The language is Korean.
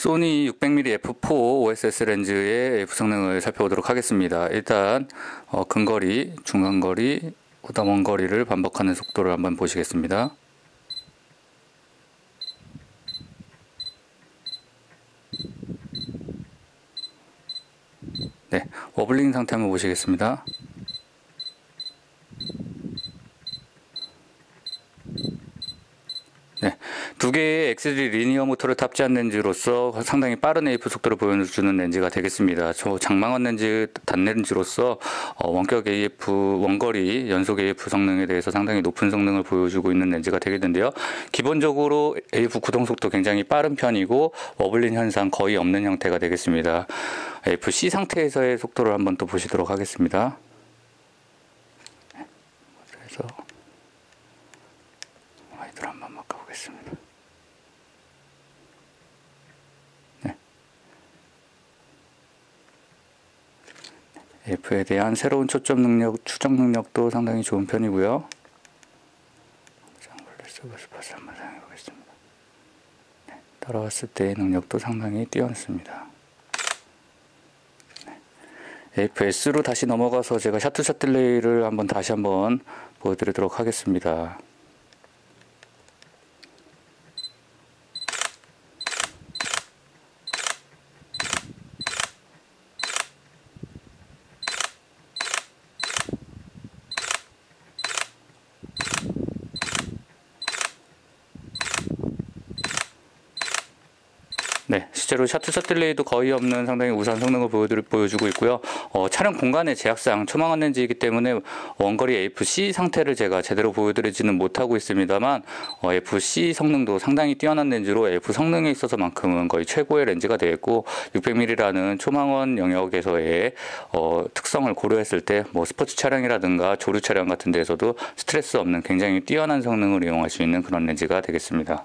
소니 600mm f4 OSS 렌즈의 F 성능을 살펴보도록 하겠습니다. 일단 어, 근거리, 중간거리, 그다음 원거리를 반복하는 속도를 한번 보시겠습니다. 네, 워블링 상태 한번 보시겠습니다. 네, 두 개의 XD 리니어 모터를 탑재한 렌즈로서 상당히 빠른 AF 속도를 보여주는 렌즈가 되겠습니다. 저 장망원 렌즈 단렌즈로서 어, 원격 AF 원거리 연속 AF 성능에 대해서 상당히 높은 성능을 보여주고 있는 렌즈가 되겠는데요. 기본적으로 AF 구동 속도 굉장히 빠른 편이고 워블린 현상 거의 없는 형태가 되겠습니다. AF-C 상태에서의 속도를 한번 또 보시도록 하겠습니다. 네, 그래서 와이드로 한번 바꿔보겠습니다. F에 대한 새로운 초점 능력, 추적 능력도 상당히 좋은 편이고요. 한번 사용해보겠습니다. 네, 따라왔을 때의 능력도 상당히 뛰어났습니다. FS로 다시 넘어가서 제가 샤트샷 딜레이를 한번 다시 한번 보여드리도록 하겠습니다. 네, 실제로 셔터샷 delay도 거의 없는 상당히 우수한 성능을 보여주고 있고요. 어, 촬영 공간의 제약상 초망원 렌즈이기 때문에 원거리 AF-C 상태를 제가 제대로 보여드리지는 못하고 있습니다만 어, AF-C 성능도 상당히 뛰어난 렌즈로 AF 성능에 있어서만큼은 거의 최고의 렌즈가 되겠고 600mm라는 초망원 영역에서의 어, 특성을 고려했을 때 뭐 스포츠 촬영이라든가 조류 촬영 같은 데에서도 스트레스 없는 굉장히 뛰어난 성능을 이용할 수 있는 그런 렌즈가 되겠습니다.